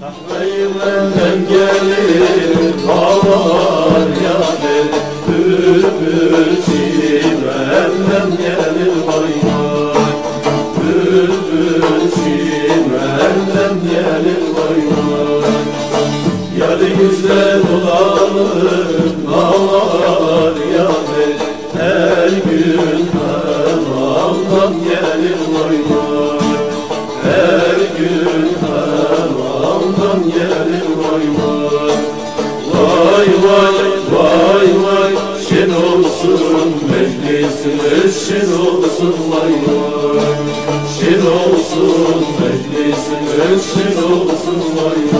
Benden gelir havar yani Bülbül çimenden gelir vay vay Bülbül çimenden gelir vay vay yüzle dolanır Her gün hamamdan gelir vay vay Her gün gelir vay vay. Vay vay vay vay. Şen olsun meclisimiz şen olsun vay vay. Şen olsun meclisimiz şen olsun vay vay